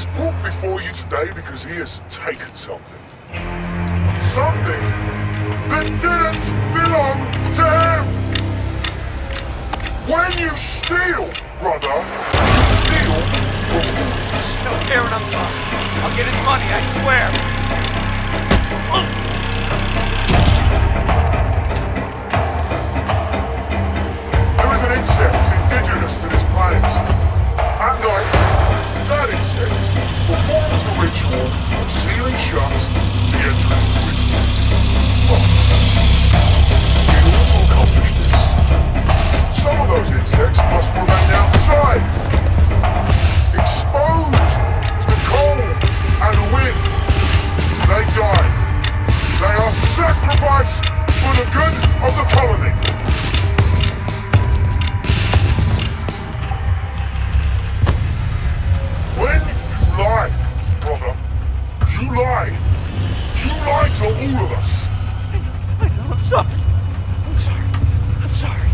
is brought before you today because he has taken something. Something that didn't belong to him! When you steal, brother, you steal rewards. No, Taran, I'm sorry. I'll get his money, I swear. shops, the entrance to it. You lied to all of us! I, I know, I'm sorry. I'm sorry. I'm sorry.